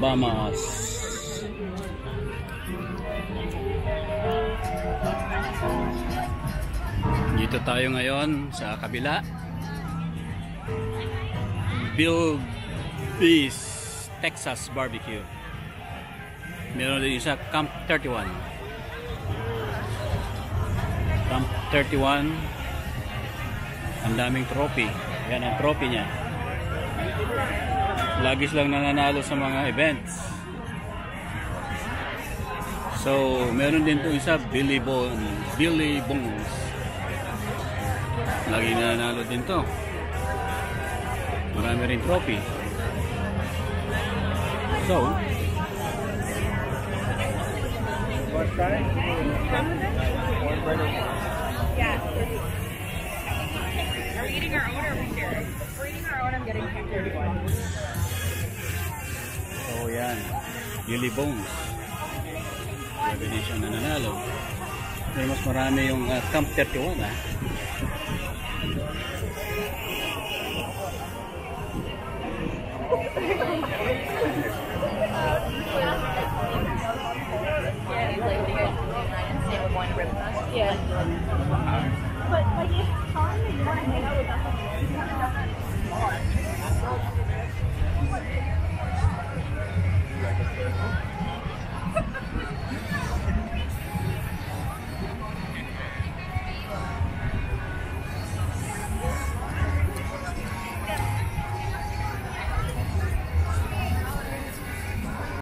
Bahamas. Dito tayo ngayon sa kabila. Bill Bees Texas Barbecue. Meron din isa Camp 31. Camp 31. Ang daming trophy. Yan ang trophy niya. Lagi silang nananalo sa mga events. So, meron din itong isa, Billy Bones. Billy Bones. Lagi nananalo din to. Marami rin trophy. So, Yeah. Are eating our own or are we're eating our own, I'm getting Camp 31. so yan. Billy Bones. Sabi din siya nananalo. Pero mas marami yung uh, Camp 31 ah. Yeah. But like, if Tom and you want to hang out with us,